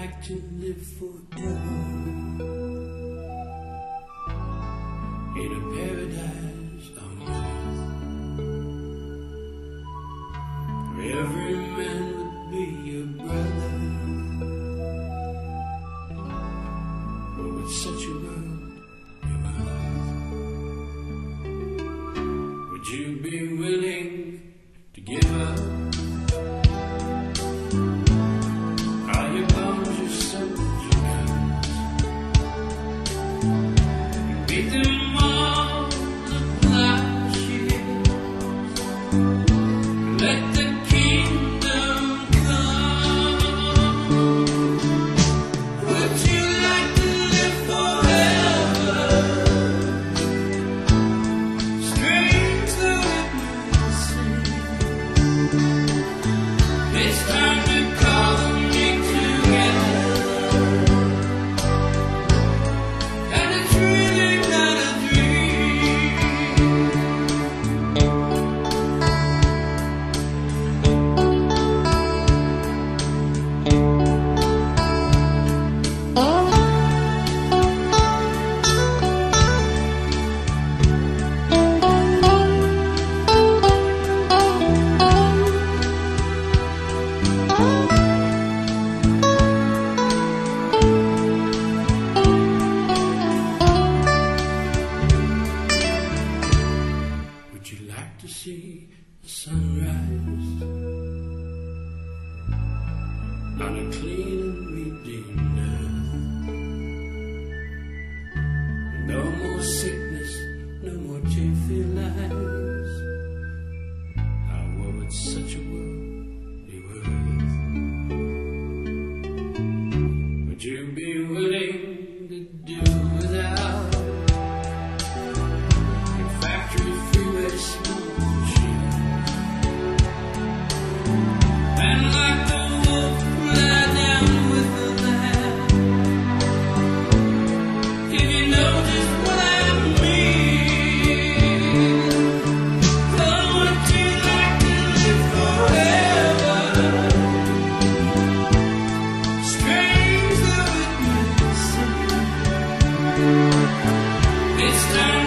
like to live forever in a paradise on earth. Where every man would be your brother. But with such a world, would you be? clean and redeemed earth. No more sickness, no more jiffy lies. How would such a world be worth? Would you be willing to do Mr.